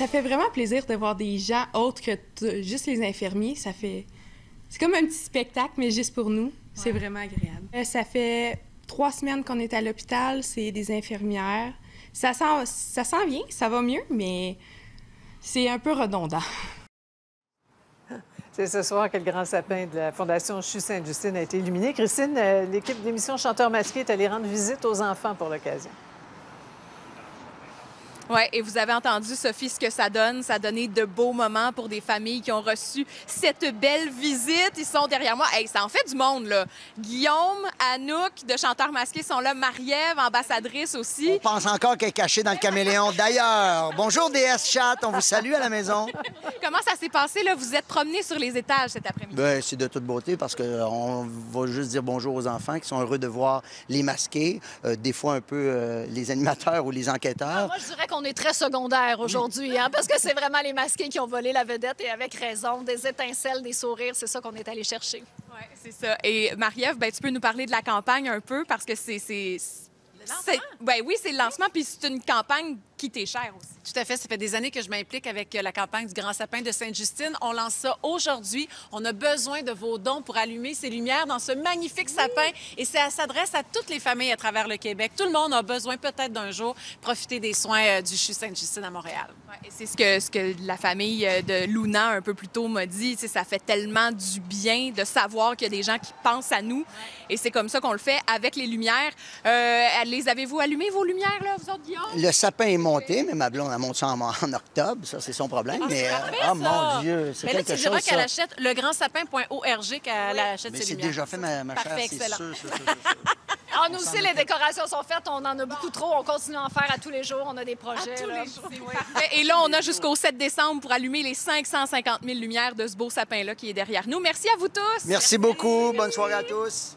Ça fait vraiment plaisir de voir des gens autres que juste les infirmiers. Ça fait... C'est comme un petit spectacle, mais juste pour nous. C'est vraiment agréable. Euh, ça fait trois semaines qu'on est à l'hôpital. C'est des infirmières. Ça sent, ça sent bien, ça va mieux, mais c'est un peu redondant. C'est ce soir que le grand sapin de la Fondation CHU Sainte-Justine a été illuminé. Christine, euh, l'équipe d'émission Chanteurs masqués est allée rendre visite aux enfants pour l'occasion. Oui, et vous avez entendu, Sophie, ce que ça donne. Ça a donné de beaux moments pour des familles qui ont reçu cette belle visite. Ils sont derrière moi. Hey, ça en fait du monde, là. Guillaume, Anouk de Chanteurs masqués sont là. Marie-Ève, ambassadrice aussi. On pense encore qu'elle est cachée dans le caméléon. D'ailleurs, bonjour DS Chat, on vous salue à la maison. Comment ça s'est passé, là? Vous êtes promenés sur les étages cet après-midi. Ben, c'est de toute beauté parce qu'on va juste dire bonjour aux enfants qui sont heureux de voir les masqués, euh, des fois un peu euh, les animateurs ou les enquêteurs. Moi, je dirais qu'on est très secondaire aujourd'hui, hein, parce que c'est vraiment les masqués qui ont volé la vedette et avec raison. Des étincelles, des sourires, c'est ça qu'on est allé chercher. Oui, c'est ça. Et Marie-Ève, ben, tu peux nous parler de la campagne un peu parce que c'est- Ben oui, c'est le lancement, puis c'est une campagne qui t'est chère aussi. Tout à fait. Ça fait des années que je m'implique avec euh, la campagne du Grand Sapin de Sainte-Justine. On lance ça aujourd'hui. On a besoin de vos dons pour allumer ces lumières dans ce magnifique sapin. Et ça s'adresse à toutes les familles à travers le Québec. Tout le monde a besoin peut-être d'un jour profiter des soins euh, du CHU Sainte-Justine à Montréal. Ouais, et c'est ce que, ce que la famille euh, de Luna un peu plus tôt m'a dit. Ça fait tellement du bien de savoir qu'il y a des gens qui pensent à nous. Et c'est comme ça qu'on le fait avec les lumières. Euh, les avez-vous allumées, vos lumières, là, vous autres, Guillaume? Le sapin est monté, mais ma blonde a monté ça en, en octobre. Ça, c'est son problème. mais, euh, parfait, oh mon Dieu, c'est Mais là, quelque tu chose. qu'elle achète legrandsapin.org qu'elle achète Mais ses c'est lumières. déjà fait, ma, ma Parfait, chère, c'est excellent. sûr, sûr, sûr, sûr, sûr. Ah, nous aussi, les décorations sont faites. On en a beaucoup trop. On continue à en faire à tous les jours. On a des projets. tous là. les jours. Oui. Parfait. Et là, on a jusqu'au 7 décembre pour allumer les 550 000 lumières de ce beau sapin-là qui est derrière nous. Merci à vous tous. Merci beaucoup. Bonne soirée à tous.